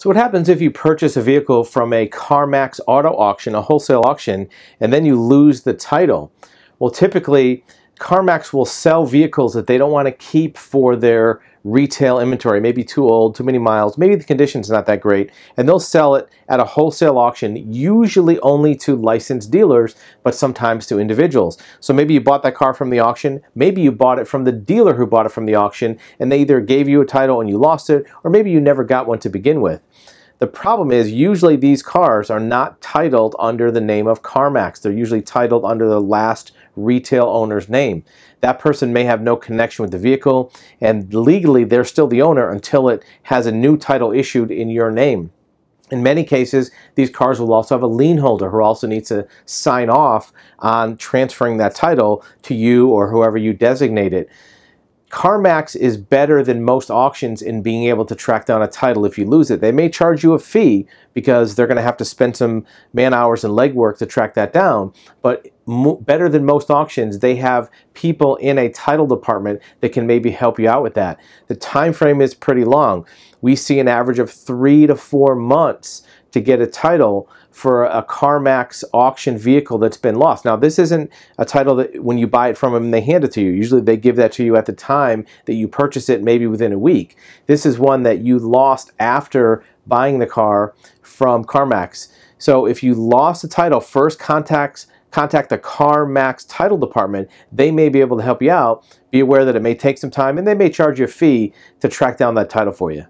So what happens if you purchase a vehicle from a CarMax auto auction, a wholesale auction, and then you lose the title? Well, typically, CarMax will sell vehicles that they don't want to keep for their retail inventory, maybe too old, too many miles, maybe the condition's not that great, and they'll sell it at a wholesale auction, usually only to licensed dealers, but sometimes to individuals. So maybe you bought that car from the auction, maybe you bought it from the dealer who bought it from the auction, and they either gave you a title and you lost it, or maybe you never got one to begin with. The problem is usually these cars are not titled under the name of CarMax. They're usually titled under the last retail owner's name. That person may have no connection with the vehicle and legally they're still the owner until it has a new title issued in your name. In many cases, these cars will also have a lien holder who also needs to sign off on transferring that title to you or whoever you designate it. CarMax is better than most auctions in being able to track down a title if you lose it. They may charge you a fee because they're going to have to spend some man hours and legwork to track that down, but better than most auctions, they have people in a title department that can maybe help you out with that. The time frame is pretty long. We see an average of three to four months to get a title for a CarMax auction vehicle that's been lost. Now, this isn't a title that when you buy it from them, they hand it to you. Usually they give that to you at the time that you purchase it, maybe within a week. This is one that you lost after buying the car from CarMax. So if you lost the title, first contacts contact the CarMax title department. They may be able to help you out. Be aware that it may take some time and they may charge you a fee to track down that title for you.